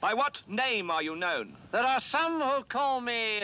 By what name are you known? There are some who call me.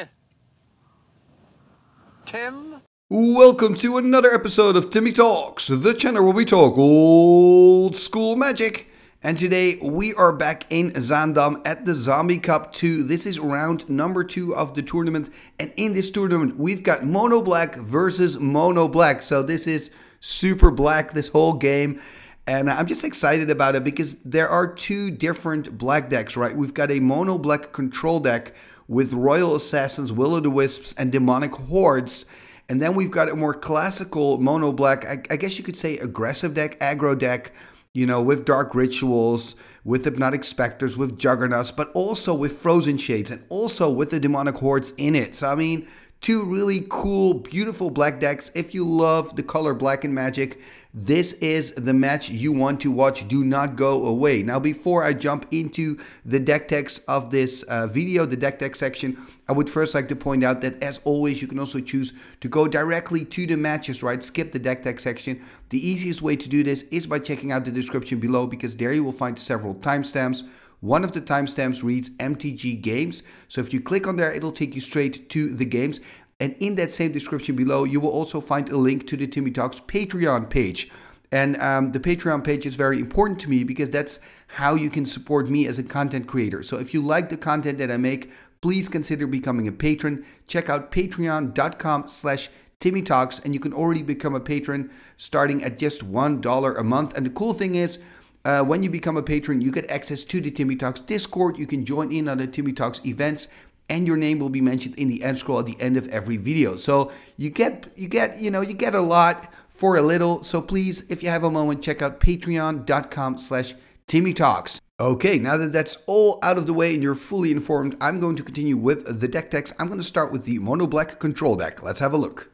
Tim? Welcome to another episode of Timmy Talks, the channel where we talk old school magic. And today we are back in Zaandam at the Zombie Cup 2. This is round number 2 of the tournament. And in this tournament, we've got Mono Black versus Mono Black. So this is super black, this whole game. And I'm just excited about it because there are two different black decks, right? We've got a Mono Black control deck with Royal Assassins, Will o' the Wisps, and Demonic Hordes. And then we've got a more classical mono black, I, I, guess you could say aggressive deck, aggro deck, you know, with dark rituals, with hypnotic specters, with juggernauts, but also with frozen shades and also with the demonic hordes in it. So, I mean, two really cool, beautiful black decks. If you love the color black and magic, this is the match you want to watch. Do not go away. Now, before I jump into the deck tech of this uh, video, the deck tech section, I would first like to point out that as always, you can also choose to go directly to the matches, right? Skip the deck tech section. The easiest way to do this is by checking out the description below because there you will find several timestamps. One of the timestamps reads MTG Games. So if you click on there, it'll take you straight to the games. And in that same description below, you will also find a link to the Timmy Talks Patreon page. And um, the Patreon page is very important to me because that's how you can support me as a content creator. So if you like the content that I make, please consider becoming a patron. Check out patreon.com slash Timmy Talks, and you can already become a patron starting at just $1 a month. And the cool thing is, uh, when you become a patron, you get access to the Timmy Talks Discord. You can join in on the Timmy Talks events and your name will be mentioned in the end scroll at the end of every video. So you get you get you know you get a lot for a little. So please, if you have a moment, check out patreon.com slash Timmy Talks. Okay, now that that's all out of the way and you're fully informed, I'm going to continue with the deck tech. I'm going to start with the Mono Black Control deck. Let's have a look.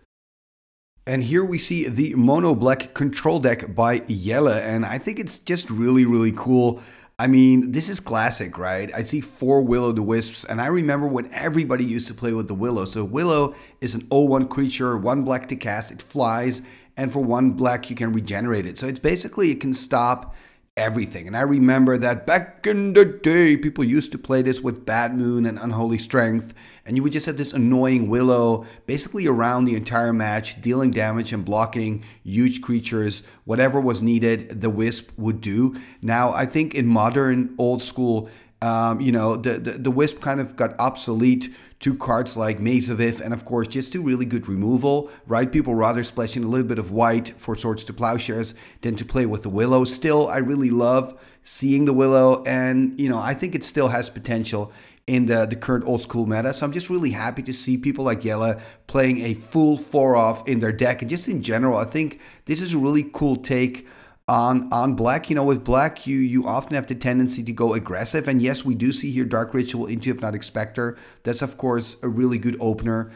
And here we see the Mono Black Control deck by Jelle, and I think it's just really, really cool. I mean, this is classic, right? I see four Will o' the Wisps, and I remember when everybody used to play with the Willow. So, Willow is an 0 1 creature, one black to cast, it flies, and for one black, you can regenerate it. So, it's basically, it can stop everything. And I remember that back in the day, people used to play this with Bad Moon and Unholy Strength, and you would just have this annoying Willow basically around the entire match, dealing damage and blocking huge creatures. Whatever was needed, the Wisp would do. Now, I think in modern, old school, um, you know, the, the, the Wisp kind of got obsolete to cards like Maze of Ith, and of course, just to really good removal, right? People rather splash in a little bit of white for Swords to Plowshares than to play with the Willow. Still, I really love seeing the Willow, and, you know, I think it still has potential in the, the current old school meta. So I'm just really happy to see people like Jelle playing a full four off in their deck. And just in general, I think this is a really cool take on on black. You know, with black, you you often have the tendency to go aggressive. And yes, we do see here Dark Ritual into Hypnotic Spectre. That's of course a really good opener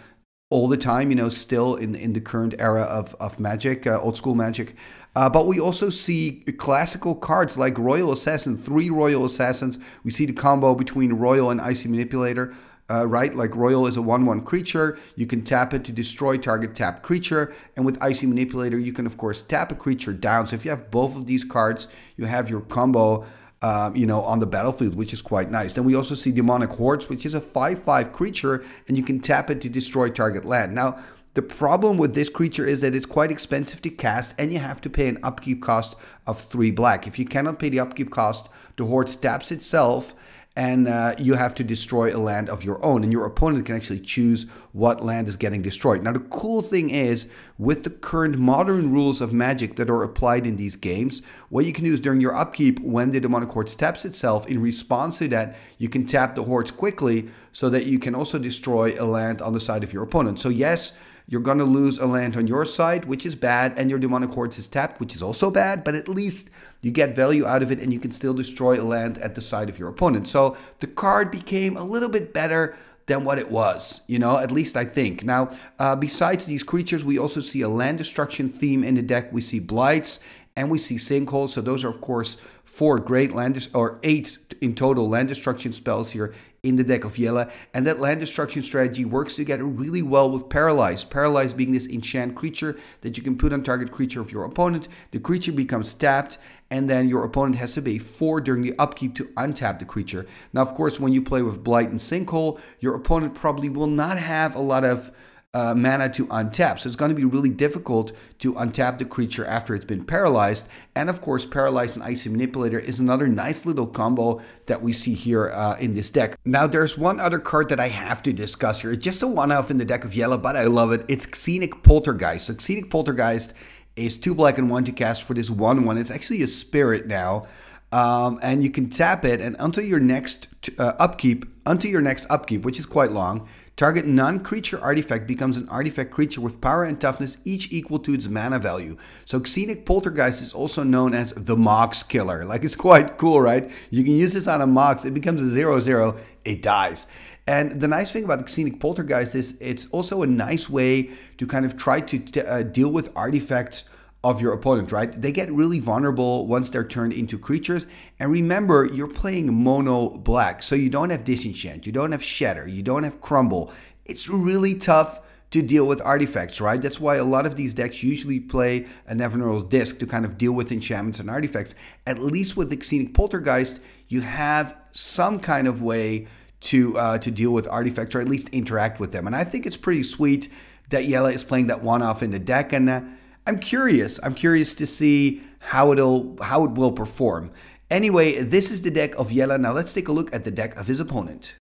all the time. You know, still in in the current era of of Magic, uh, old school Magic. Uh, but we also see classical cards like Royal Assassin, three Royal Assassins. We see the combo between Royal and Icy Manipulator uh, right? Like Royal is a 1 1 creature. You can tap it to destroy target tapped creature. And with Icy Manipulator, you can, of course, tap a creature down. So if you have both of these cards, you have your combo. Um, you know, on the battlefield, which is quite nice. Then we also see Demonic Hordes, which is a 5 5 creature, and you can tap it to destroy target land. Now, the problem with this creature is that it's quite expensive to cast and you have to pay an upkeep cost of 3 black. If you cannot pay the upkeep cost, the Horde taps itself and uh, you have to destroy a land of your own and your opponent can actually choose what land is getting destroyed. Now the cool thing is with the current modern rules of magic that are applied in these games what you can do is during your upkeep when the demonic horde taps itself in response to that you can tap the hordes quickly so that you can also destroy a land on the side of your opponent. So yes you're going to lose a land on your side, which is bad, and your demonic hordes is tapped, which is also bad, but at least you get value out of it and you can still destroy a land at the side of your opponent. So the card became a little bit better than what it was, you know, at least I think. Now, uh, besides these creatures, we also see a land destruction theme in the deck. We see blights and we see sinkholes. So those are, of course, four great land or eight in total land destruction spells here in the deck of Jelle. And that land destruction strategy works together really well with Paralyze. Paralyze being this enchant creature that you can put on target creature of your opponent. The creature becomes tapped, and then your opponent has to pay four during the upkeep to untap the creature. Now, of course, when you play with Blight and Sinkhole, your opponent probably will not have a lot of uh, mana to untap. So it's going to be really difficult to untap the creature after it's been paralyzed. And of course, Paralyzed and Icy Manipulator is another nice little combo that we see here uh, in this deck. Now, there's one other card that I have to discuss here. It's just a one-off in the deck of Jelle, but I love it. It's Xenic Poltergeist. So Xenic Poltergeist is two black and one to cast for this one one. It's actually a spirit now. Um, and you can tap it, and until your next uh, upkeep, until your next upkeep, which is quite long, Target non creature artifact becomes an artifact creature with power and toughness each equal to its mana value. So Xenic Poltergeist is also known as the Mox Killer. Like it's quite cool, right? You can use this on a Mox, it becomes a 0 0, it dies. And the nice thing about Xenic Poltergeist is it's also a nice way to kind of try to uh, deal with artifacts of your opponent, right? They get really vulnerable once they're turned into creatures. And remember, you're playing mono black, so you don't have disenchant, you don't have shatter, you don't have crumble. It's really tough to deal with artifacts, right? That's why a lot of these decks usually play a Nevinyrral's Disc to kind of deal with enchantments and artifacts. At least with the Xenic Poltergeist, you have some kind of way to uh, to deal with artifacts or at least interact with them. And I think it's pretty sweet that Jelle is playing that one off in the deck. And uh, I'm curious. I'm curious to see how it'll how it will perform. Anyway, this is the deck of Jelle. Now let's take a look at the deck of his opponent.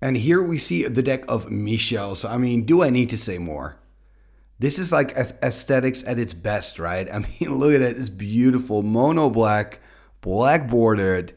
And here we see the deck of Michel. So I mean, do I need to say more? This is like aesthetics at its best, right? I mean, look at it. It's beautiful. Mono black, black bordered.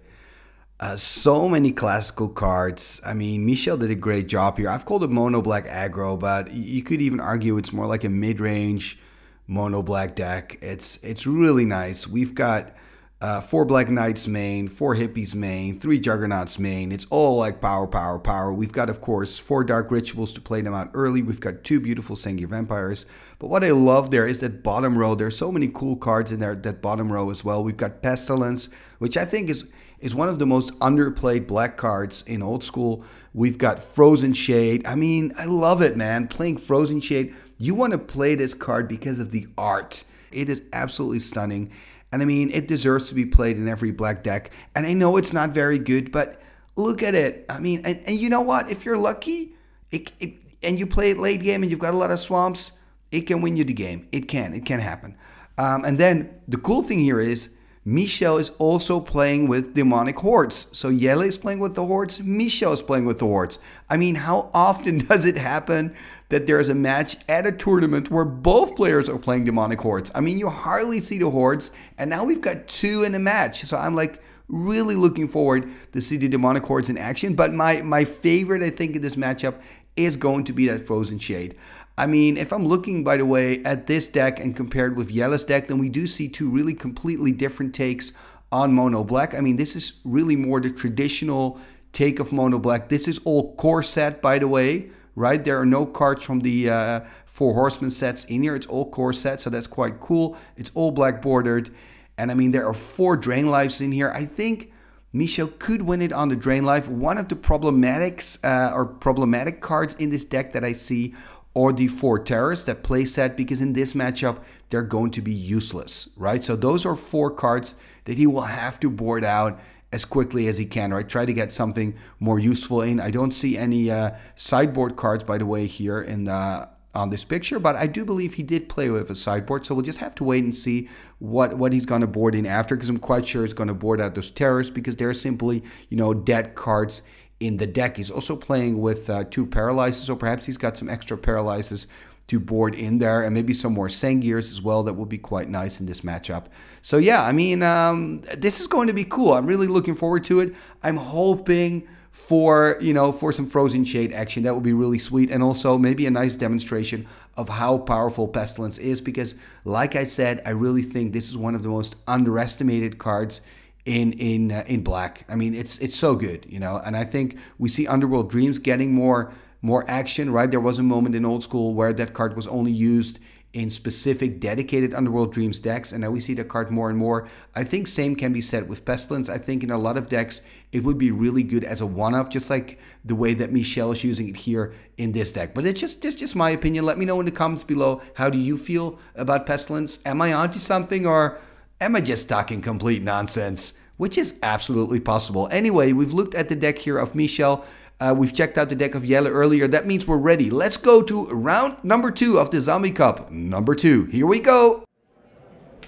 Uh, so many classical cards. I mean, Michel did a great job here. I've called it mono black aggro, but you could even argue it's more like a mid range mono black deck. It's it's really nice. We've got uh, four Black Knights main, four Hippies main, three Juggernauts main. It's all like power, power, power. We've got, of course, four Dark Rituals to play them out early. We've got two beautiful Sengir Vampires. But what I love there is that bottom row. There's so many cool cards in there, that bottom row as well. We've got Pestilence, which I think is is one of the most underplayed black cards in old school. We've got Frozen Shade. I mean, I love it, man. Playing Frozen Shade you want to play this card because of the art. It is absolutely stunning. And I mean, it deserves to be played in every black deck. And I know it's not very good, but look at it. I mean, and, and you know what? If you're lucky, it, it, and you play it late game and you've got a lot of swamps, it can win you the game. It can. It can happen. Um, and then the cool thing here is Michel is also playing with demonic hordes. So Jelle is playing with the hordes, Michel is playing with the hordes. I mean, how often does it happen that there's a match at a tournament where both players are playing demonic hordes. I mean, you hardly see the hordes, and now we've got two in a match. So I'm like really looking forward to see the demonic hordes in action. But my my favorite, I think, in this matchup is going to be that Frozen Shade. I mean, if I'm looking, by the way, at this deck and compared with Jelle's deck, then we do see two really completely different takes on Mono Black. I mean, this is really more the traditional take of Mono Black. This is all core set, by the way right? There are no cards from the uh, Four Horsemen sets in here. It's all core set, so that's quite cool. It's all black bordered. And I mean, there are four Drain Lives in here. I think Michel could win it on the Drain Life. One of the problematics uh, or problematic cards in this deck that I see or the four terrors that play set because in this matchup they're going to be useless, right? So those are four cards that he will have to board out as quickly as he can, right? Try to get something more useful in. I don't see any uh, sideboard cards, by the way, here in uh, on this picture, but I do believe he did play with a sideboard, so we'll just have to wait and see what what he's going to board in after, because I'm quite sure he's going to board out those terrors because they're simply, you know, dead cards in the deck. He's also playing with uh, two paralyzes, so perhaps he's got some extra paralyzes to board in there and maybe some more Sengirs as well. That will be quite nice in this matchup. So yeah, I mean, um, this is going to be cool. I'm really looking forward to it. I'm hoping for you know for some frozen shade action that would be really sweet and also maybe a nice demonstration of how powerful pestilence is because like i said i really think this is one of the most underestimated cards in in uh, in black i mean it's it's so good you know and i think we see underworld dreams getting more more action, right? There was a moment in old school where that card was only used in specific dedicated Underworld Dreams decks, and now we see the card more and more. I think same can be said with Pestilence. I think in a lot of decks it would be really good as a one-off, just like the way that Michel is using it here in this deck. But it's just, just, just my opinion. Let me know in the comments below. How do you feel about Pestilence? Am I onto something, or am I just talking complete nonsense? Which is absolutely possible. Anyway, we've looked at the deck here of Michel. Uh, we've checked out the deck of Jelle earlier. That means we're ready. Let's go to round number two of the Zombie Cup. Number two. Here we go.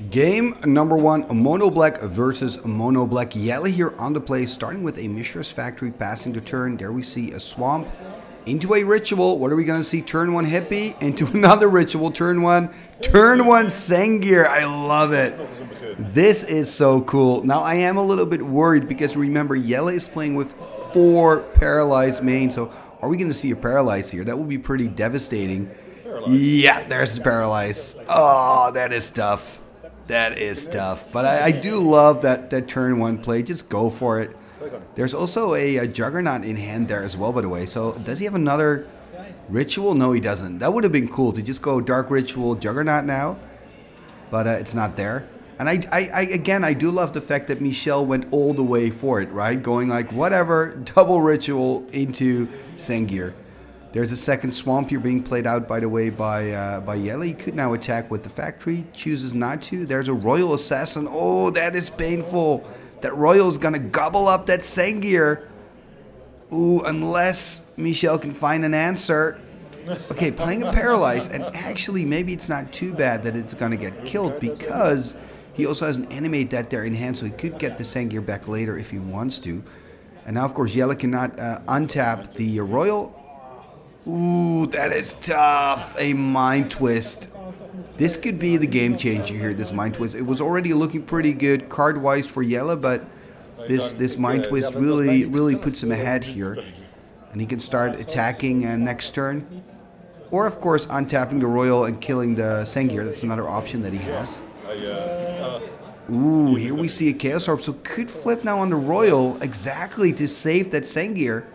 Game number one, Mono Black versus Mono Black. Jelle here on the play, starting with a Mishra's Factory, passing the turn. There we see a Swamp into a Ritual. What are we going to see? Turn one Hippie into another Ritual. Turn one, turn one Sengir. I love it. This is so cool. Now, I am a little bit worried because remember, Jelle is playing with four paralyzed main. So, are we going to see a paralyze here? That would be pretty devastating. Yeah, there's the paralyze. Oh, that is tough. That is tough. But I, I, do love that, that turn one play. Just go for it. There's also a, a, Juggernaut in hand there as well, by the way. So does he have another ritual? No, he doesn't. That would have been cool to just go Dark Ritual Juggernaut now. But uh, it's not there. And I, I, I, again, I do love the fact that Michel went all the way for it, right? Going like, whatever, double ritual into Sengir. There's a second Swamp here being played out, by the way, by uh, by. He could now attack with the factory, chooses not to. There's a Royal Assassin. Oh, that is painful. That Royal's gonna gobble up that Sengir. Ooh, unless Michel can find an answer. Okay, playing a Paralyze, and actually maybe it's not too bad that it's gonna get killed because he also has an Animate Dead there in hand, so he could get the Sengir back later if he wants to. And now, of course, Jelle cannot uh, untap the Royal. Ooh, that is tough. A Mind Twist. This could be the game changer here, this Mind Twist. It was already looking pretty good card-wise for Jelle, but this, this Mind Twist really, really puts him ahead here. And he can start attacking uh, next turn. Or, of course, untapping the Royal and killing the Sengir. That's another option that he has. Ooh, here we see a Chaos Orb. So could flip now on the Royal exactly to save that Sengir.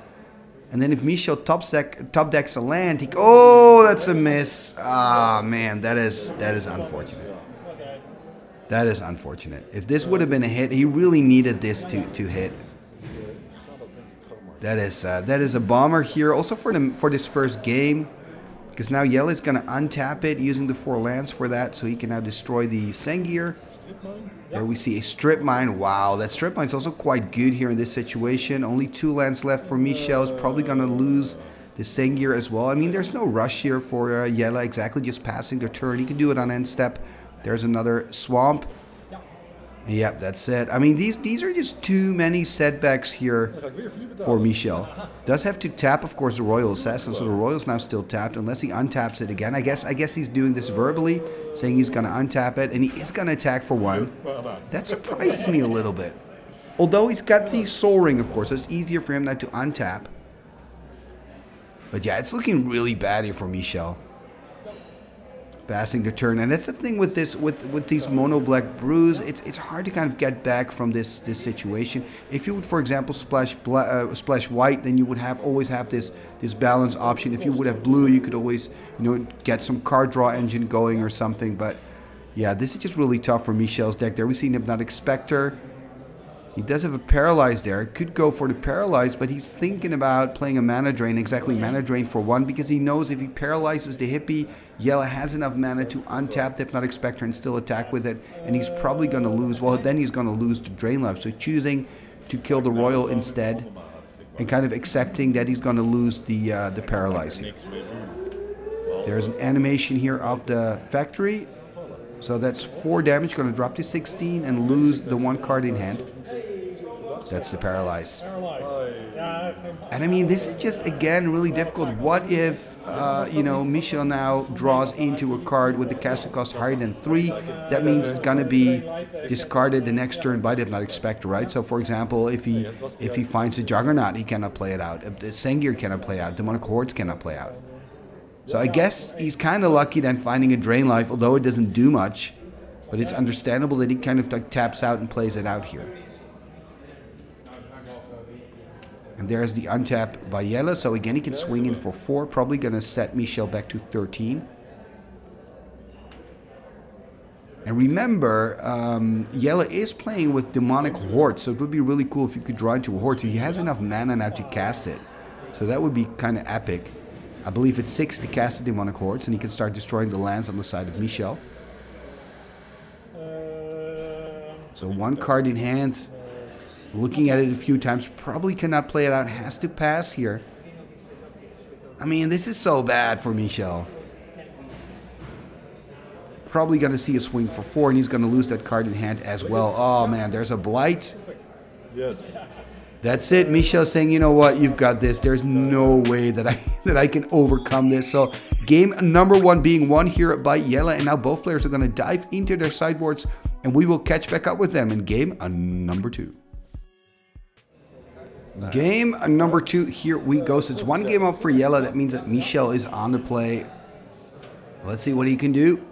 And then if Michel top, deck, top decks a land, he... Oh, that's a miss. Ah, man, that is that is unfortunate. That is unfortunate. If this would have been a hit, he really needed this to, to hit. That is uh, that is a bomber here. Also for the for this first game, because now Jelle is going to untap it using the four lands for that, so he can now destroy the Sengir. There we see a strip mine. Wow, that strip mine is also quite good here in this situation. Only two lands left for Michel. Is probably going to lose the Sengir as well. I mean, there's no rush here for uh, Jelle. Exactly, just passing the turn. He can do it on end step. There's another swamp. Yep, that's it. I mean, these these are just too many setbacks here for Michel. Does have to tap, of course, the Royal Assassin, so the Royal's now still tapped, unless he untaps it again. I guess I guess he's doing this verbally, saying he's going to untap it, and he is going to attack for one. That surprises me a little bit. Although he's got the Sol Ring, of course, so it's easier for him not to untap. But yeah, it's looking really bad here for Michel passing the turn. And that's the thing with this with with these mono black brews. It's it's hard to kind of get back from this this situation. If you would, for example, splash black, uh, splash white, then you would have always have this this balance option. If you would have blue, you could always you know get some card draw engine going or something. But yeah, this is just really tough for Michel's deck. There we see Hypnotic Spectre. He does have a Paralyze there. Could go for the Paralyze, but he's thinking about playing a Mana Drain, exactly Mana Drain for one, because he knows if he paralyzes the Hippie, Jelle has enough mana to untap the Hypnotic Spectre and still attack with it, and he's probably going to lose. Well, then he's going to lose to Drain Life. So choosing to kill the Royal instead, and kind of accepting that he's going to lose the uh, the Paralyze here. There's an animation here of the Factory. So that's 4 damage, going to drop to 16 and lose the one card in hand. That's the paralyze. And I mean, this is just again really difficult. What if uh, you know Michel now draws into a card with the casting cost higher than three? That means it's gonna be discarded the next turn by the Hypnotic Spectre, right? So, for example, if he if he finds a Juggernaut, he cannot play it out. The Sengir cannot play out. Demonic Hordes cannot play out. So I guess he's kind of lucky then finding a Drain Life, although it doesn't do much. But it's understandable that he kind of like taps out and plays it out here. And there's the untap by Jelle. So again, he can swing in for 4. Probably going to set Michel back to 13. And remember, um, Jelle is playing with Demonic Horde, so it would be really cool if you could draw into a Horde. So he has enough mana now to cast it. So that would be kind of epic. I believe it's 6 to cast the Demonic Hordes, and he can start destroying the lands on the side of Michel. So one card in hand. Looking at it a few times, probably cannot play it out. Has to pass here. I mean, this is so bad for Michel. Probably going to see a swing for four, and he's going to lose that card in hand as well. Oh, man, there's a blight. Yes. That's it. Michel saying, you know what, you've got this. There's no way that I that I can overcome this. So game number one being won here by Jelle, and now both players are going to dive into their sideboards, and we will catch back up with them in game uh, number two. Game number two, here we go. So it's one game up for Jelle. That means that Michel is on the play. Let's see what he can do.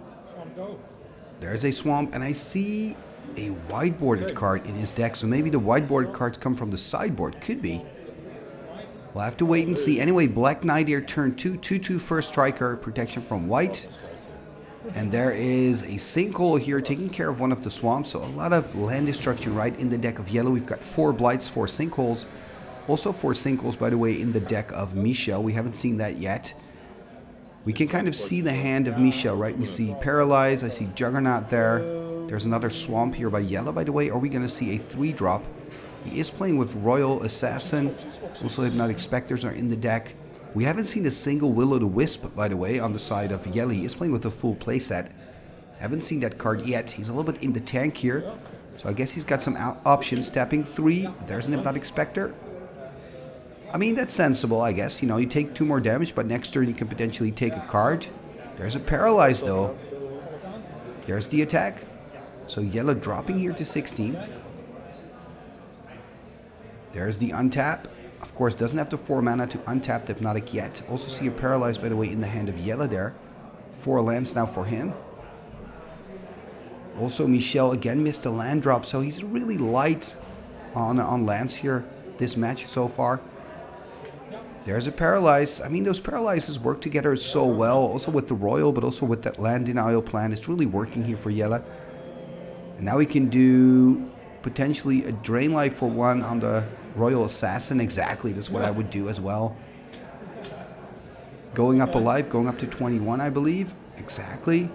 There's a swamp, and I see a whiteboarded card in his deck. So maybe the whiteboarded cards come from the sideboard. Could be. We'll have to wait and see. Anyway, Black Knight here, turn 2, 2 2 first striker, protection from white. And there is a sinkhole here taking care of one of the swamps. So a lot of land destruction right in the deck of Jelle. We've got four blights, four sinkholes. Also four sinkholes, by the way, in the deck of Michel. We haven't seen that yet. We can kind of see the hand of Michel, right? We see Paralyze. I see Juggernaut there. There's another Swamp here by Jelle, by the way. Are we going to see a 3-drop? He is playing with Royal Assassin. Also, Hypnotic Spectres are in the deck. We haven't seen a single Will-o'-the-Wisp, by the way, on the side of Jelle. He is playing with a full playset. Haven't seen that card yet. He's a little bit in the tank here. So I guess he's got some options. Tapping 3. There's an Hypnotic Spectre. I mean, that's sensible, I guess. You know, you take two more damage, but next turn you can potentially take a card. There's a Paralyze, though. There's the attack. So Jelle dropping here to 16. There's the untap. Of course, doesn't have the 4 mana to untap the Hypnotic yet. Also see a Paralyze, by the way, in the hand of Jelle there. 4 lands now for him. Also, Michel again missed a land drop, so he's really light on, on lands here this match so far. There's a Paralyze. I mean, those Paralyzes work together so well, also with the Royal, but also with that land denial plan. It's really working here for Jelle. And now we can do potentially a Drain Life for one on the Royal Assassin. Exactly, that's what I would do as well. Going up a life, going up to 21, I believe. Exactly.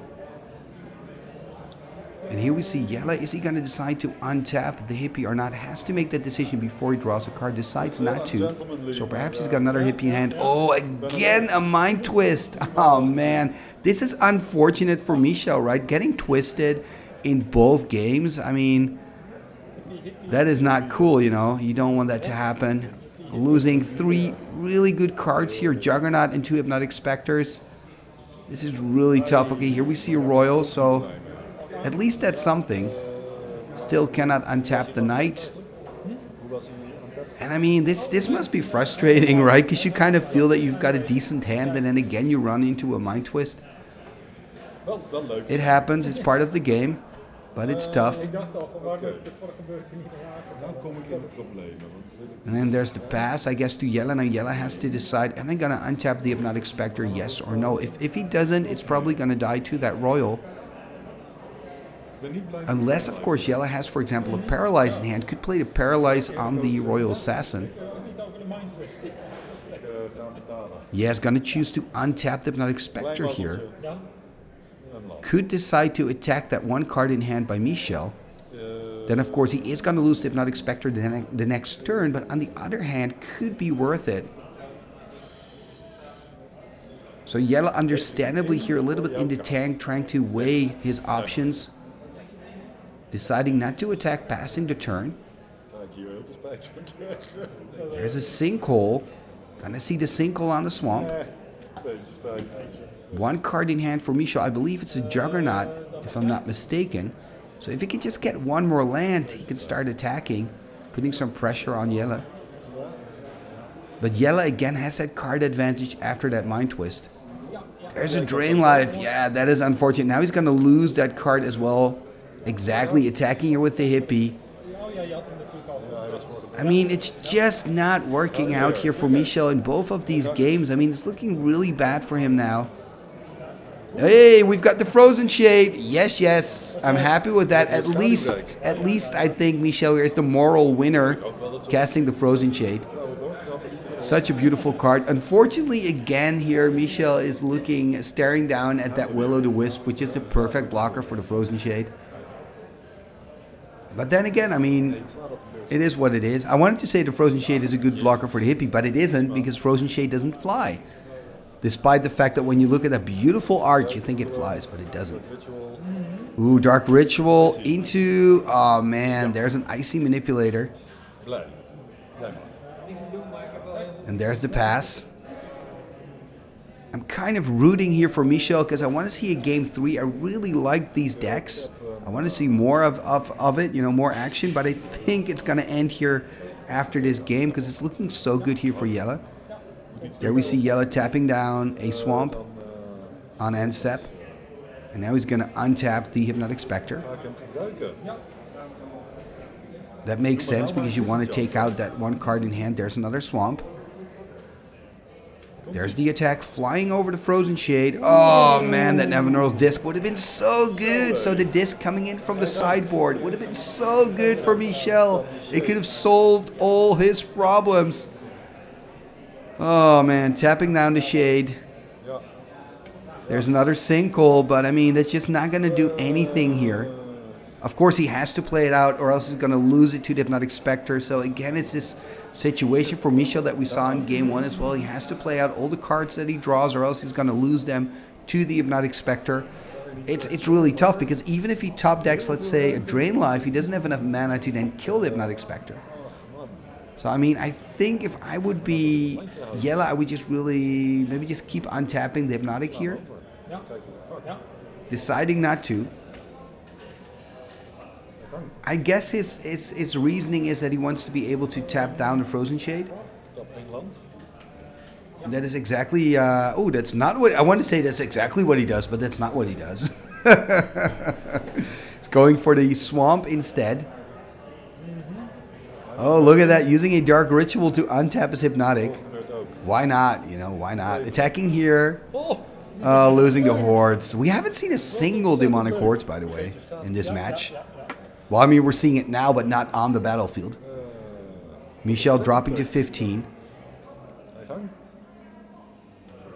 And here we see Jelle. Is he going to decide to untap the hippie or not? Has to make that decision before he draws a card. Decides not to. So perhaps he's got another hippie in hand. Oh, again, a mind twist. Oh, man. This is unfortunate for Michel, right? Getting twisted in both games. I mean, that is not cool, you know. You don't want that to happen. Losing three really good cards here. Juggernaut and two Hypnotic Spectres. This is really tough. Okay, here we see a Royal, so at least that's something. Still cannot untap the knight. And I mean, this this must be frustrating, right? Because you kind of feel that you've got a decent hand, and then again you run into a mind twist. It happens. It's part of the game, but it's tough. And then there's the pass, I guess, to Jelle. Now Jelle has to decide, am I going to untap the Hypnotic Spectre, yes or no? If, if he doesn't, it's probably going to die to that Royal. Unless, of course, Jelle has, for example, a Paralyze in hand. Could play the Paralyze on the Royal Assassin. Yeah, he's going to choose to untap the Hypnotic Spectre here. Could decide to attack that one card in hand by Michel. Then, of course, he is going to lose the Hypnotic Spectre the, ne the next turn, but on the other hand, could be worth it. So Jelle, understandably here, a little bit in the tank, trying to weigh his options. Deciding not to attack, passing the turn. There's a sinkhole. Gonna see the sinkhole on the swamp. One card in hand for Michel. I believe it's a Juggernaut, if I'm not mistaken. So if he can just get one more land, he can start attacking, putting some pressure on Jelle. But Jelle again has that card advantage after that Mind Twist. There's a Drain Life. Yeah, that is unfortunate. Now he's going to lose that card as well. Exactly, attacking her with the hippie. I mean, it's just not working out here for Michel in both of these games. I mean, it's looking really bad for him now. Hey, we've got the frozen shade. Yes, yes. I'm happy with that. At least, at least I think Michel here is the moral winner, casting the frozen shade. Such a beautiful card. Unfortunately, again here, Michel is looking, staring down at that Will o' the Wisp, which is the perfect blocker for the frozen shade. But then again, I mean, it is what it is. I wanted to say the Frozen Shade is a good blocker for the Hippie, but it isn't because Frozen Shade doesn't fly. Despite the fact that when you look at that beautiful art, you think it flies, but it doesn't. Ooh, Dark Ritual into... Oh man, there's an Icy Manipulator. And there's the pass. I'm kind of rooting here for Michel because I want to see a game three. I really like these decks. I want to see more of, of, of it, you know, more action, but I think it's going to end here after this game because it's looking so good here for Jelle. There we see Jelle tapping down a swamp on end step. And now he's going to untap the Hypnotic Spectre. That makes sense because you want to take out that one card in hand. There's another swamp. There's the attack flying over the frozen shade. Oh man, that Nevinyrral's disc would have been so good. So the disc coming in from the sideboard would have been so good for Michel. It could have solved all his problems. Oh man, tapping down the shade. There's another sinkhole, but I mean, that's just not going to do anything here. Of course, he has to play it out, or else he's going to lose it to the Hypnotic Spectre. So, again, it's this situation for Michel that we saw in game one as well. He has to play out all the cards that he draws, or else he's going to lose them to the Hypnotic Spectre. It's, it's really tough because even if he top decks, let's say, a Drain Life, he doesn't have enough mana to then kill the Hypnotic Spectre. So, I mean, I think if I would be Jelle, I would just really maybe just keep untapping the Hypnotic here, deciding not to. I guess his, his his reasoning is that he wants to be able to tap down the Frozen Shade. That is exactly. Uh, oh, that's not what I want to say. That's exactly what he does, but that's not what he does. He's going for the swamp instead. Oh, look at that! Using a dark ritual to untap his hypnotic. Why not? You know, why not? Attacking here, Oh! uh, losing the hordes. We haven't seen a single demonic hordes, by the way, in this match. Well, I mean, we're seeing it now, but not on the battlefield. Michel dropping to 15. Ga je gang.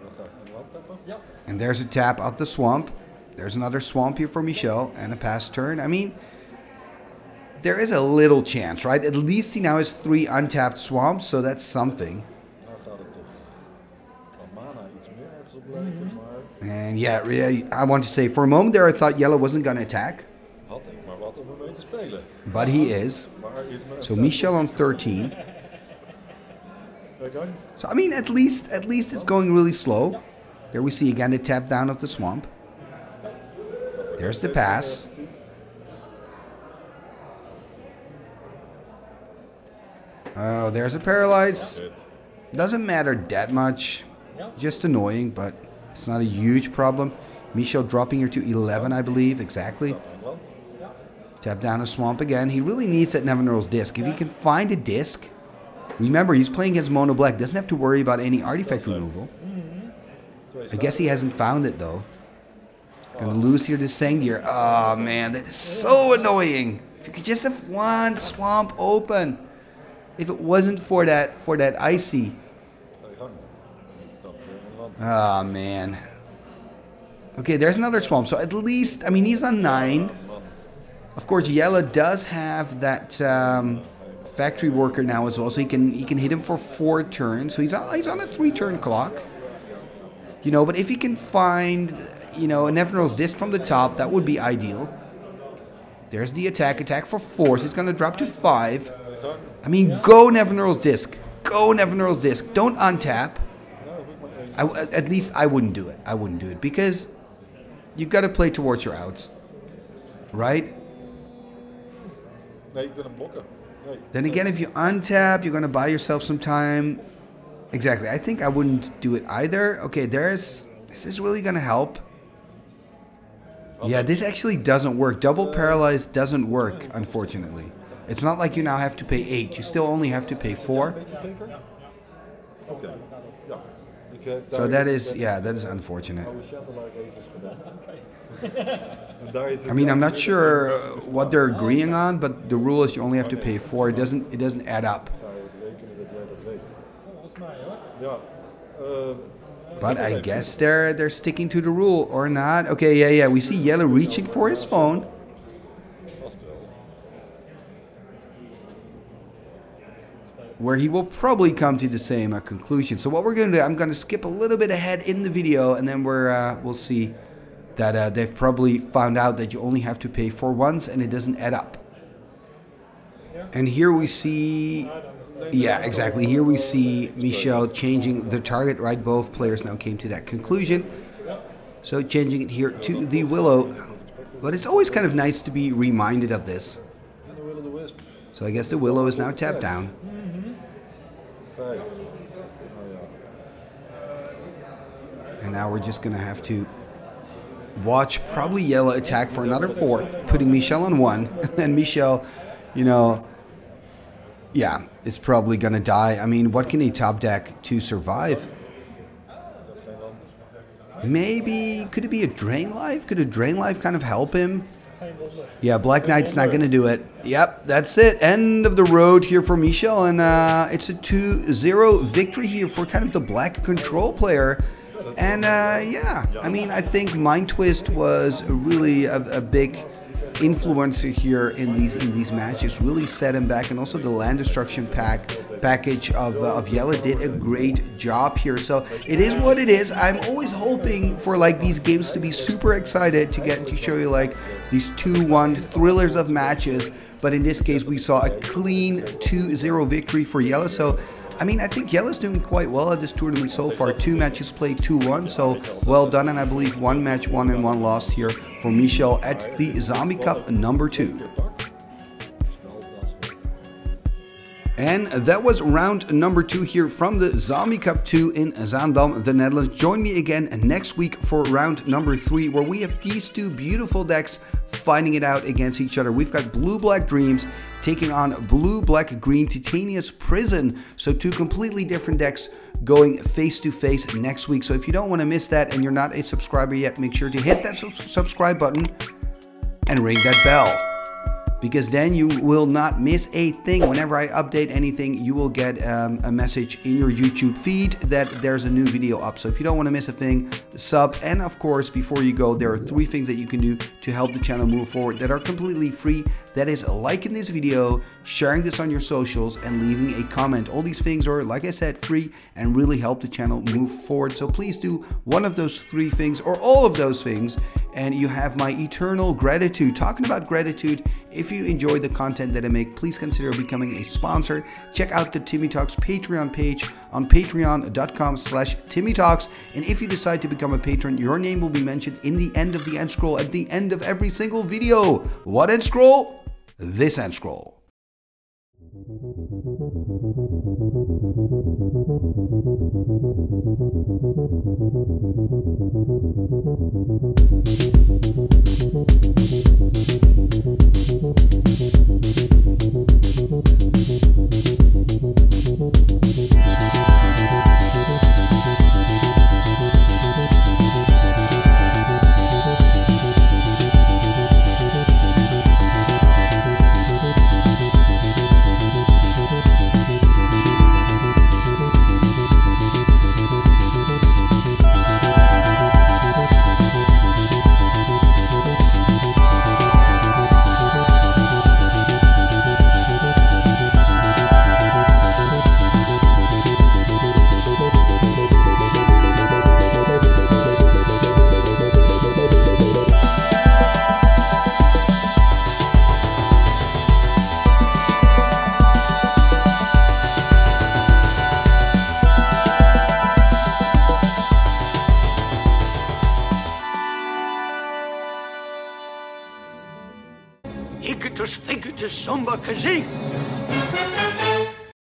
Dan ga ik een land tappen. Ja. And there's a tap out the swamp. There's another swamp here for Michel and a pass turn. I mean, there is a little chance, right? At least he now has three untapped swamps, so that's something. Nou gaat het toch van mana iets meer ergens op lijken, maar And yeah, really, I want to say, for a moment there, I thought Jelle wasn't going to attack, but he is. So Michel on 13. Ga je gang. So I mean, at least at least it's going really slow. There we see again the tap down of the swamp. There's the pass. Oh, there's a paralyze. Doesn't matter that much. Just annoying, but it's not a huge problem. Michel dropping here to 11, I believe, exactly. Tap down a swamp again. He really needs that Nevinyrral's disc. If he can find a disc, remember he's playing against Mono Black. Doesn't have to worry about any artifact removal. I guess he hasn't found it though. Gonna lose here to Sengir. Oh man, that is so annoying. If you could just have one swamp open. If it wasn't for that for that icy. Oh man. Okay, there's another swamp. So at least I mean he's on nine. Of course, Jelle does have that um, factory worker now as well, so he can he can hit him for four turns. So he's on, he's on a three turn clock. You know, but if he can find you know a Nevinyrral's disc from the top, that would be ideal. There's the attack, attack for four. So he's gonna drop to five. I mean, go Nevinyrral's disc. Go Nevinyrral's disc. Don't untap. I, at least I wouldn't do it. I wouldn't do it because you've got to play towards your outs, right? Nee, ik wil hem blokken. Nee. Then again, if you untap, you're going to buy yourself some time. Exactly. I think I wouldn't do it either. Okay, there's. Is this really going to help? Yeah, this actually doesn't work. Double paralyzed doesn't work, unfortunately. It's not like you now have to pay eight. You still only have to pay four. Beetje zeker? Oké. Ja. Ik heb So daar that even- is, yeah, that is unfortunate. Oude Chandelier even gedaan. En daar is het I mean, I'm not sure uh, what they're agreeing on, but the rule is you only have to pay four. It doesn't, it doesn't add up. Ga je rekenen dat jij dat weet. Volgens mij hoor. Ja. eh, But I guess they're they're sticking to the rule or not. Okay, yeah, yeah. We see Jelle reaching for his phone. where he will probably come to the same uh, conclusion. So what we're going to do, I'm going to skip a little bit ahead in the video, and then we're uh, we'll see that uh, they've probably found out that you only have to pay for once, and it doesn't add up. And here we see, yeah, exactly. Here we see Michel changing the target. Right, both players now came to that conclusion. So changing it here to the willow, but it's always kind of nice to be reminded of this. So I guess the willow is now tapped down. And now we're just gonna have to watch probably Jelle attack for another four, putting Michel on one. And Michel, you know, yeah, is probably gonna die. I mean, what can he top deck to survive? Maybe could it be a drain life? Could a drain life kind of help him? Yeah, Black Knight's not gonna do it. Yep, that's it. End of the road here for Michel, and uh, it's a 2-0 victory here for kind of the black control player. And uh, yeah, I mean, I think Mind Twist was really a, a big influencer here in these in these matches. Really set him back, and also the land destruction pack package of uh, of Jelle did a great job here. So it is what it is. I'm always hoping for like these games to be super excited to get to show you like these 2-1 thrillers of matches. But in this case, we saw a clean 2-0 victory for Jelle. So I mean, I think Jelle's doing quite well at this tournament so far. Two matches played, 2-1, so well done. And I believe one match won and one lost here for Michel at the Zombie Cup number two. And that was round number two here from the Zombie Cup 2 in Zaandam, the Netherlands. Join me again next week for round number three, where we have these two beautiful decks fighting it out against each other. We've got Blue Black Dreams taking on Blue Black Green Titania's Prison. So, two completely different decks going face to face next week. So, if you don't want to miss that and you're not a subscriber yet, make sure to hit that sub- subscribe button and ring that bell because then you will not miss a thing. Whenever I update anything, you will get um, a message in your YouTube feed that there's a new video up. So if you don't want to miss a thing, sub. And of course, before you go, there are three things that you can do to help the channel move forward that are completely free. That is liking this video, sharing this on your socials, and leaving a comment. All these things are, like I said, free and really help the channel move forward. So please do one of those three things or all of those things, and you have my eternal gratitude. Talking about gratitude, if you enjoy the content that I make, please consider becoming a sponsor. Check out the Timmy Talks Patreon page on patreon.com slash Timmy Talks. And if you decide to become a patron, your name will be mentioned in the end of the end scroll at the end of every single video. What end scroll? This end scroll.